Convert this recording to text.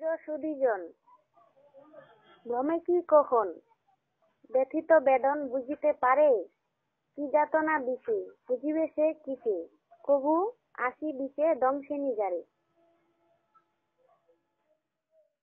চিরসুধীজন ভ্রমে কি কখন? ব্যথিত বেদন বুঝিতে পারে? কি যাতনা দিছে বুঝিবে সে কিসে? কবু আসি দিছে দংশিনী গারে